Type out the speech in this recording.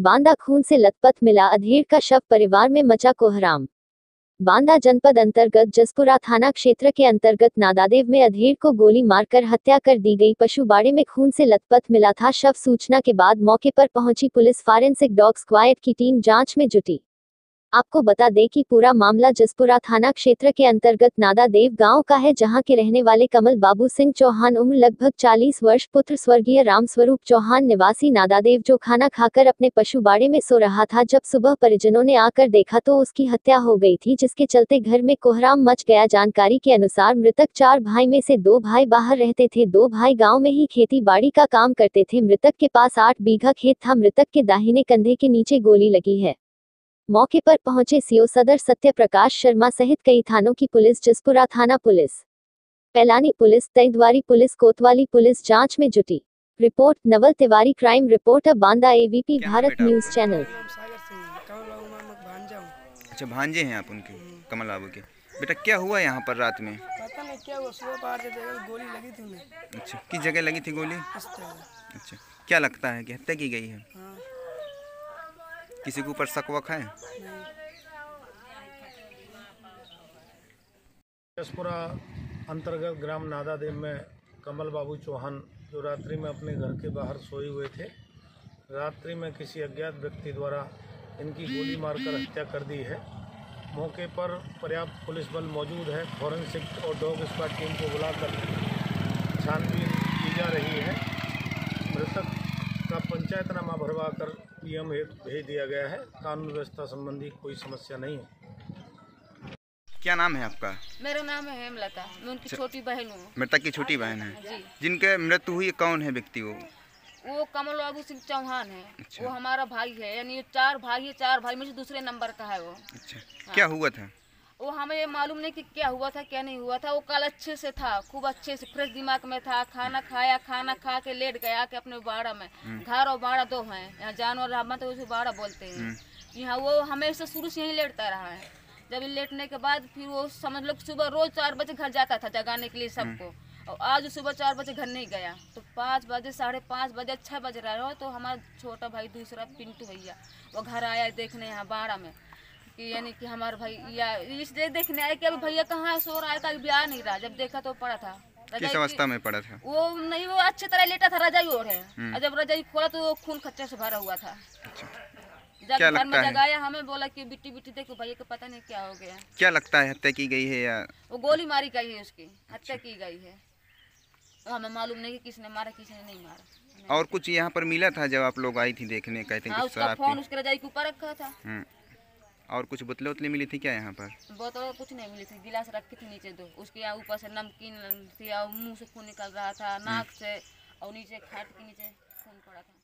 बांदा खून से लथपथ मिला अधेड़ का शव परिवार में मचा कोहराम। बांदा जनपद अंतर्गत जसपुरा थाना क्षेत्र के अंतर्गत नादादेव में अधेड़ को गोली मारकर हत्या कर दी गई। पशु बाड़े में खून से लथपथ मिला था, शव सूचना के बाद मौके पर पहुँची पुलिस, फॉरेंसिक डॉग स्क्वाड की टीम जाँच में जुटी। आपको बता दें कि पूरा मामला जसपुरा थाना क्षेत्र के अंतर्गत नादा देव गाँव का है, जहाँ के रहने वाले कमल बाबू सिंह चौहान उम्र लगभग 40 वर्ष, पुत्र स्वर्गीय रामस्वरूप चौहान, निवासी नादादेव जो खाना खाकर अपने पशु बाड़े में सो रहा था। जब सुबह परिजनों ने आकर देखा तो उसकी हत्या हो गई थी, जिसके चलते घर में कोहराम मच गया। जानकारी के अनुसार मृतक चार भाई में से दो भाई बाहर रहते थे, दो भाई गाँव में ही खेती बाड़ी का काम करते थे। मृतक के पास आठ बीघा खेत था, मृतक के दाहिने कंधे के नीचे गोली लगी है। मौके पर पहुँचे सीओ सदर सत्य प्रकाश शर्मा सहित कई थानों की पुलिस जसपुरा थाना police Pailani police Taidwari police कोतवाली पुलिस जाँच में जुटी। Report Naval Tiwari crime reporter Banda AVP Bharat news channel. अच्छा भांजे हैं आप उनके कमल बाबू के। बेटा क्या हुआ यहाँ पर रात में? पता नहीं क्या हुआ सुबह तो गोली लगी थी उन्हें। अच्छा किस जगह लगी थी गोली? अच्छा क्या लगता है कि हत्या की गई है? हाँ। किसी के ऊपर शक वक है? अंतर्गत ग्राम नादादेव में कमल बाबू चौहान, जो रात्रि में अपने घर के बाहर सोए हुए थे, रात्रि में किसी अज्ञात व्यक्ति द्वारा इनकी गोली मारकर हत्या कर दी है। मौके पर पर्याप्त पुलिस बल मौजूद है। फॉरेंसिक और डॉग स्क्वाड टीम को बुलाकर छानबीन की जा रही है। मृतक का पंचायतनामा भरवा कर पीएम हेतु भेज दिया गया है। कानून व्यवस्था संबंधी कोई समस्या नहीं है। क्या नाम है आपका? मेरा नाम है हेमलता। मैं उनकी छोटी बहन हूँ। मृतक की छोटी बहन है? जी। जिनके मृत्यु हुई कौन है व्यक्ति वो? वो कमल बाबू सिंह चौहान है। अच्छा। वो हमारा भाई है यानी चार भाई है चार भाई में से दूसरे नंबर का है वो। अच्छा। क्या हुआ था? वो हमें मालूम नहीं कि क्या हुआ था क्या नहीं हुआ था। वो कल अच्छे से था खूब अच्छे से फ्रेश दिमाग में था। खाना खाया खाना खा के लेट गया के अपने बाड़ा में। घर और बाड़ा दो हैं यहाँ जानवर हम तो उसे बाड़ा बोलते हैं। यहाँ वो हमेशा शुरू से यहीं लेटता रहा है। जब ये लेटने के बाद फिर वो समझ लो कि सुबह रोज चार बजे घर जाता था जगाने के लिए सबको। और आज सुबह चार बजे घर नहीं गया। तो पाँच बजे साढ़े पाँच बजे छः बज रहा हो। तो हमारा छोटा भाई दूसरा पिंटू भैया वो घर आया देखने यहाँ बाड़ा में। कि यानी कि हमारा भाई या इसलिए देखने आए कि अभी भैया कहाँ सो रहा है कभी ब्याह नहीं रहा। जब देखा तो पड़ा था। किस अवस्था में पड़ा था? वो नहीं वो अच्छे तरह लेटा था रजाई ओढ़ है। और जब रजाई खोला तो खून खच्चर से भरा हुआ था। जब घर में जगाया हमें बोला कि बिट्टी बिट्टी देखो भैया को पता नहीं क्या हो गया। क्या लगता है हत्या की गई है या वो गोली मारी गई है उसकी। हत्या की गई है। वो हमें मालूम नहीं कि किसने मारा किसने नहीं मारा। और कुछ यहाँ पर मिला था जब आप लोग आई थी देखने कहते हैं हाँ उसका फ़ोन उसके रजाई के ऊपर रखा था। हम्म। और कुछ बोतलें उतलें मिली थी क्या यहाँ पर? बोतल कुछ नहीं मिली थी गिलास रखी थी नीचे दो। उसके यहाँ ऊपर से नमकीन थी और मुँह से खून निकल रहा था नाक से और नीचे खाट के नीचे खून पड़ा था।